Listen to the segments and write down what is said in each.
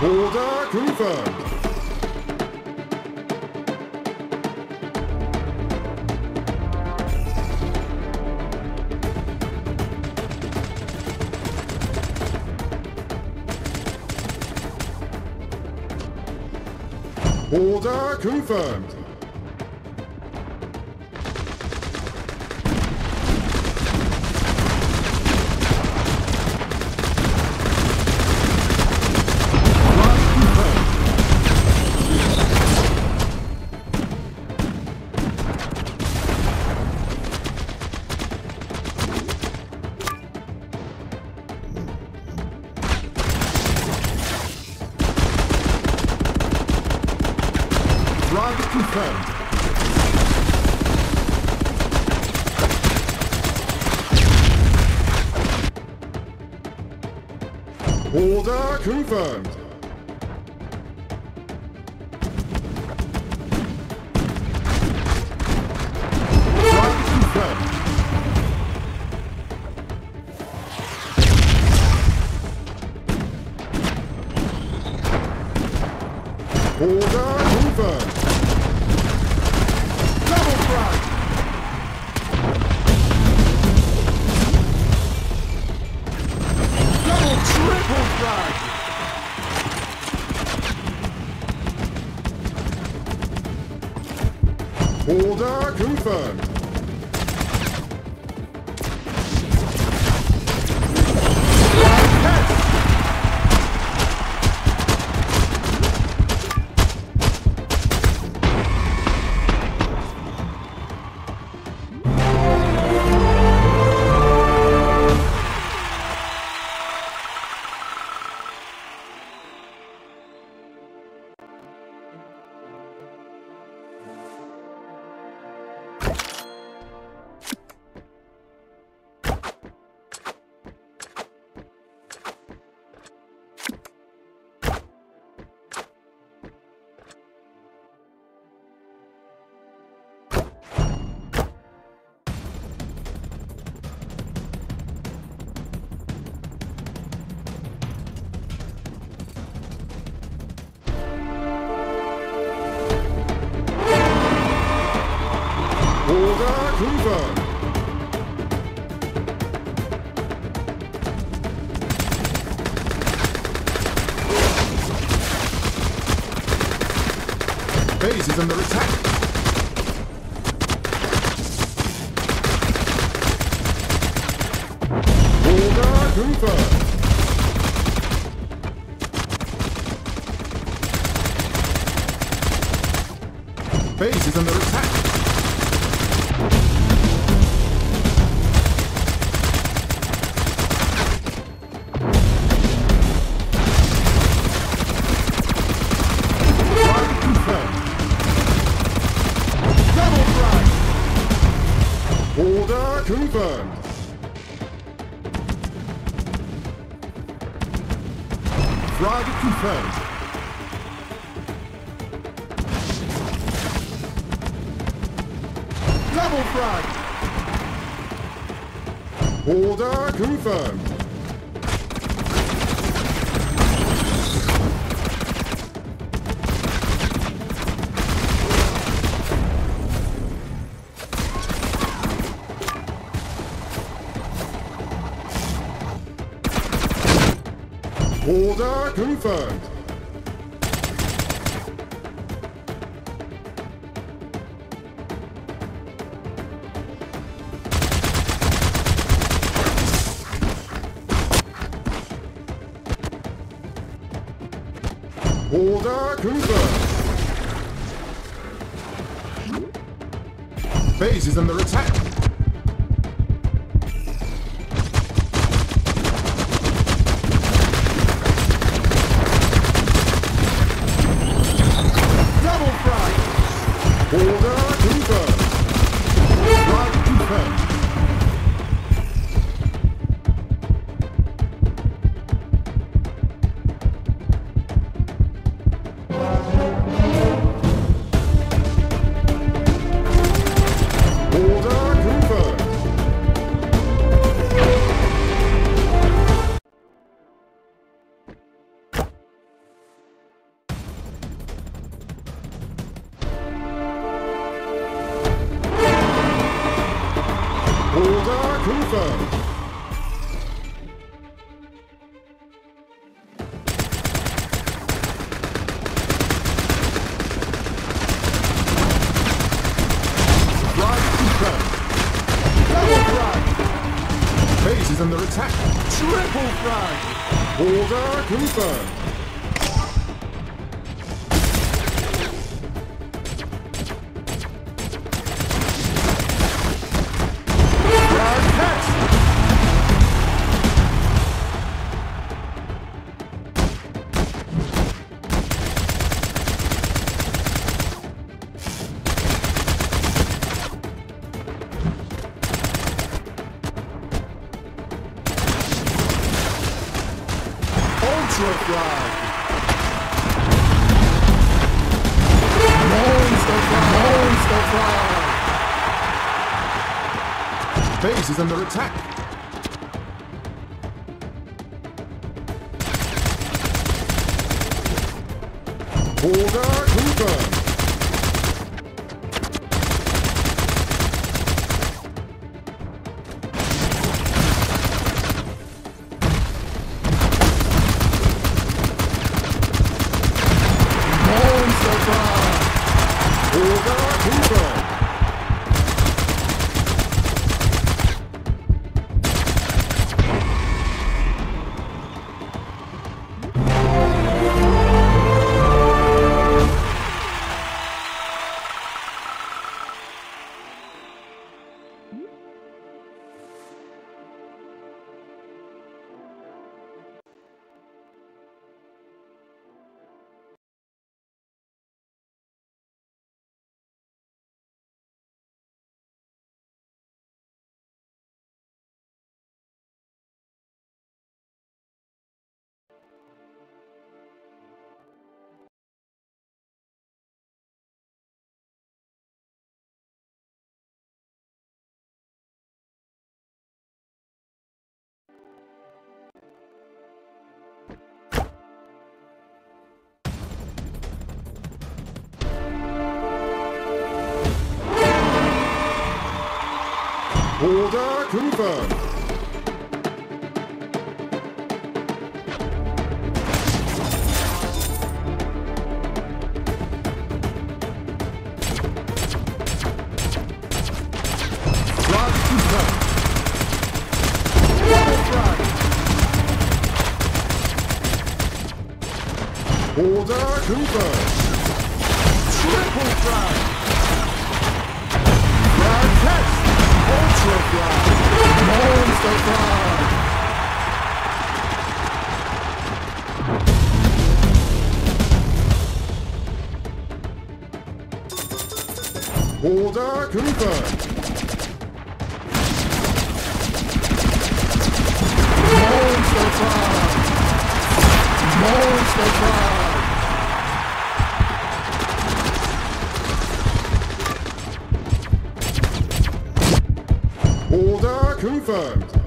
Order confirmed. Order confirmed. Confirmed. Order confirmed. Order confirmed. Order. Base is under attack. Order confirmed. Confirmed. Frag confirmed. Double frag. Order confirmed. Confirmed. Order confirmed. Base is under attack. Order confirmed. Flag. Is under attack. Order confirmed. Ultra frag. Monster frag. Monster frag. Base is under attack. Order confirmed. Order confirmed. Order confirmed. Triple frag. Flag catch. Ultra frag. Monster frag. Order confirmed. Monster frag. Monster frag.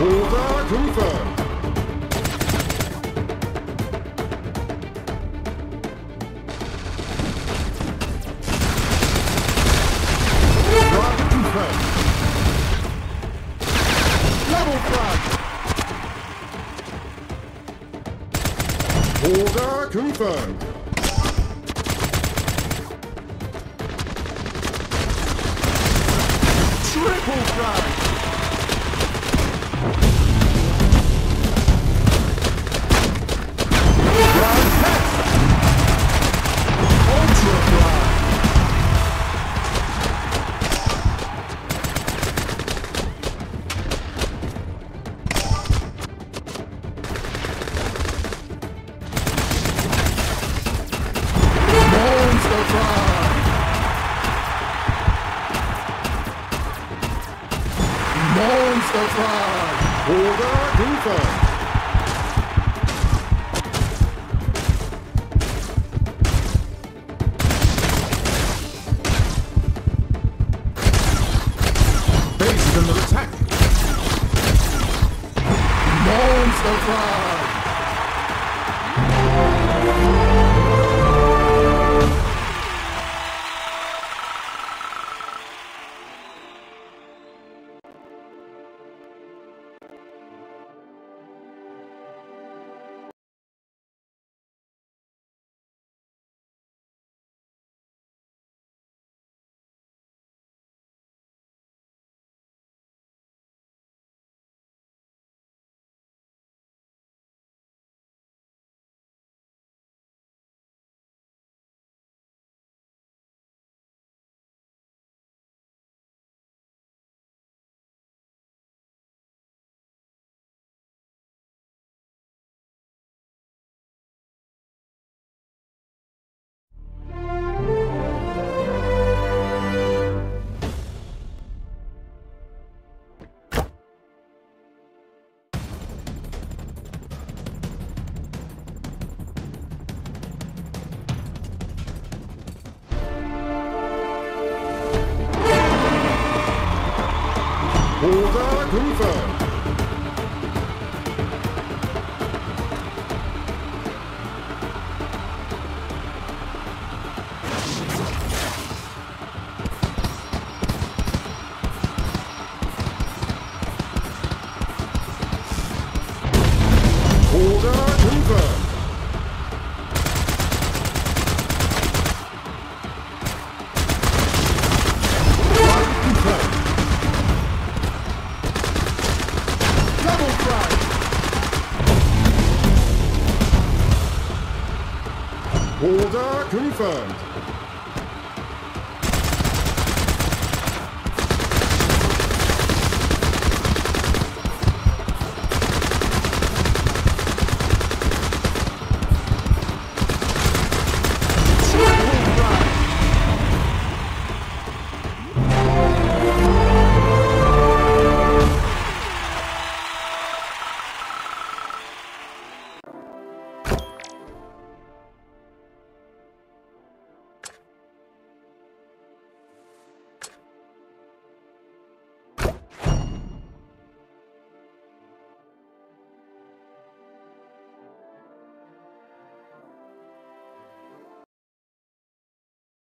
Order confirmed. Order confirmed. Triple. Flag Monster Frag! Order defense! Attack! Monster Frag! Order confirmed.